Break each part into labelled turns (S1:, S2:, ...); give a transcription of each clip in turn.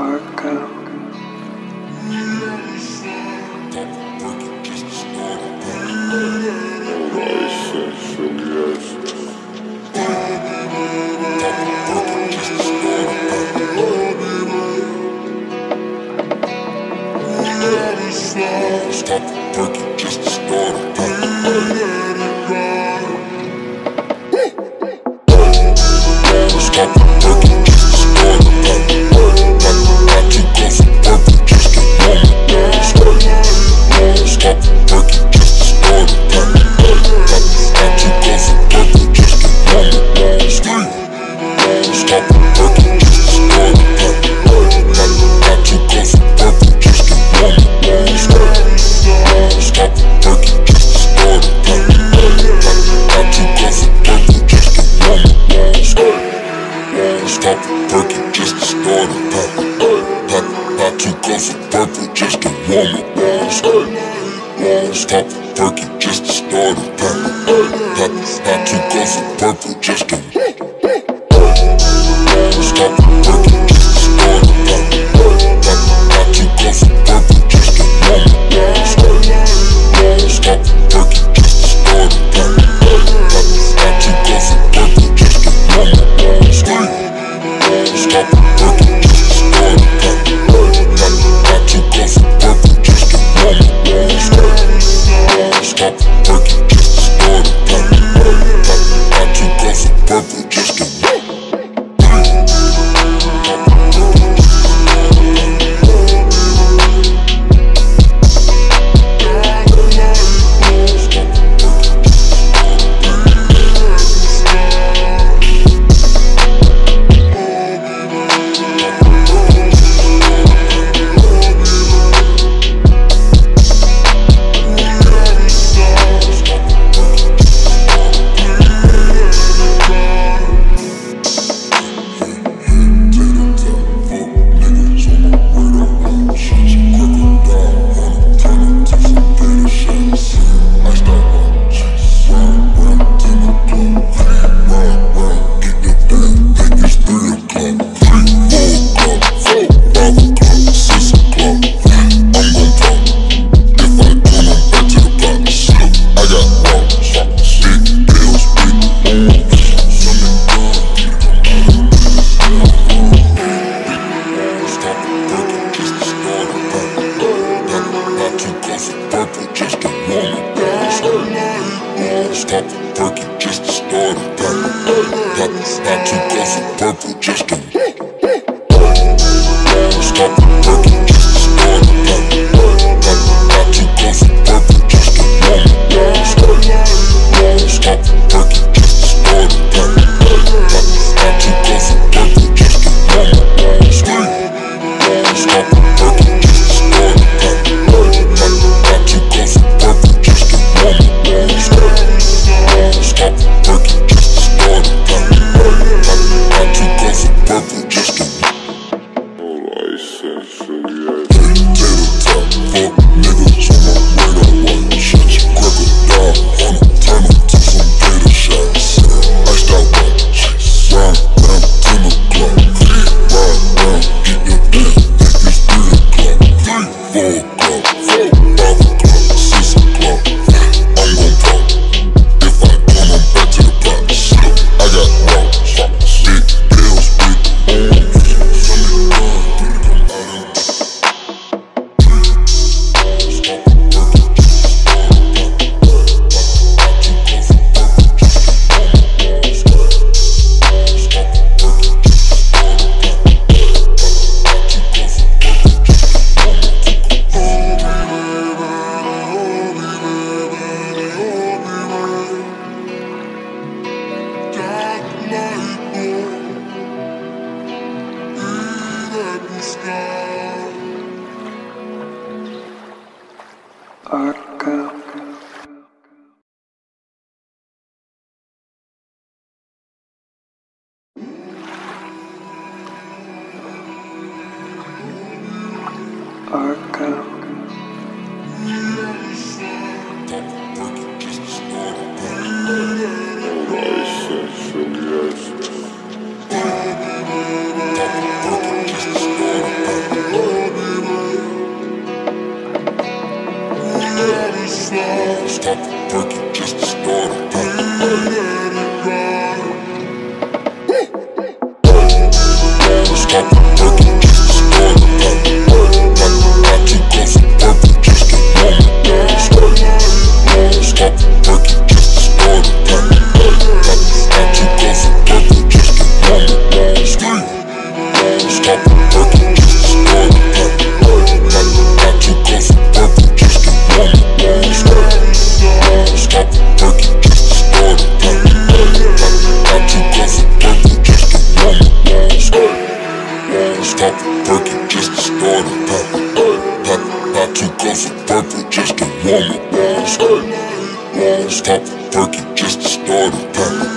S1: Arco.
S2: It.
S1: Arco.
S2: Stop, break.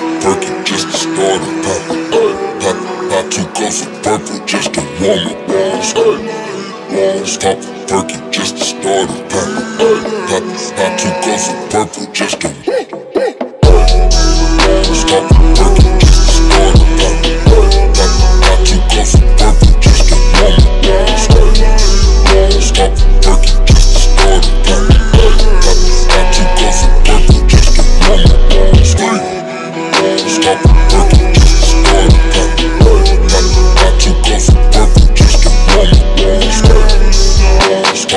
S2: Stop just to start a pop. Not, not too close for purple, just to warm it down. Stop working just to start a pop. Not, not too close for purple, just to a pop. Purple, just to warm it down. Stop working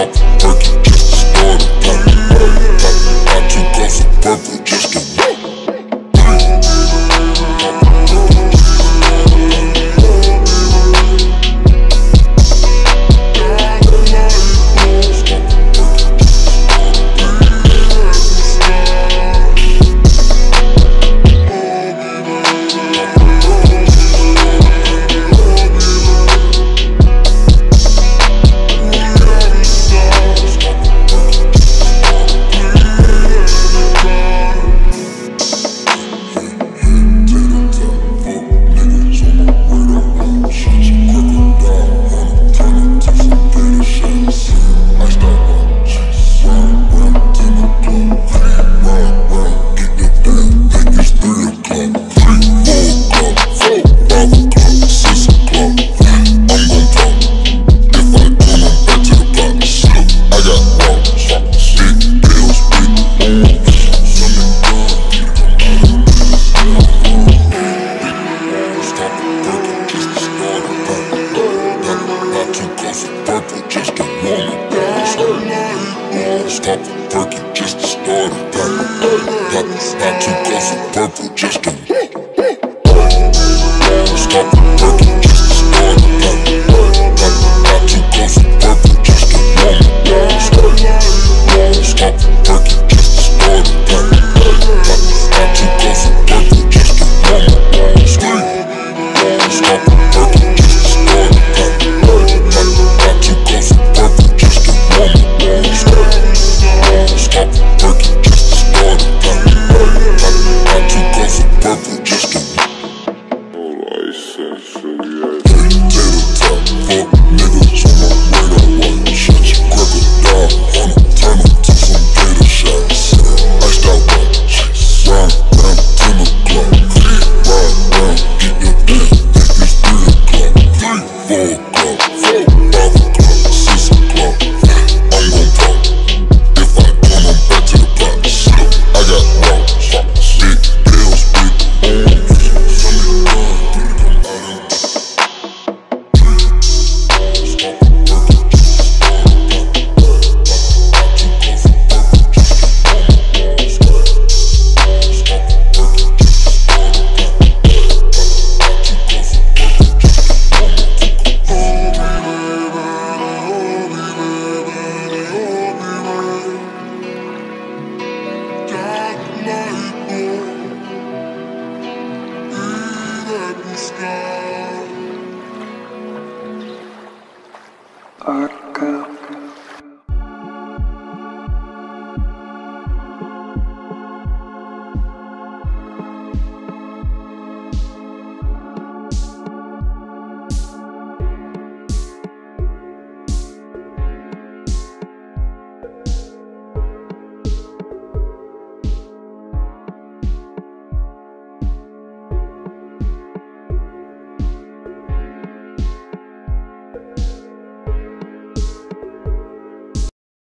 S2: it. off a purple just to warm up all this hurt. Stop just to start a purple. Pop, pop two cups of purple just to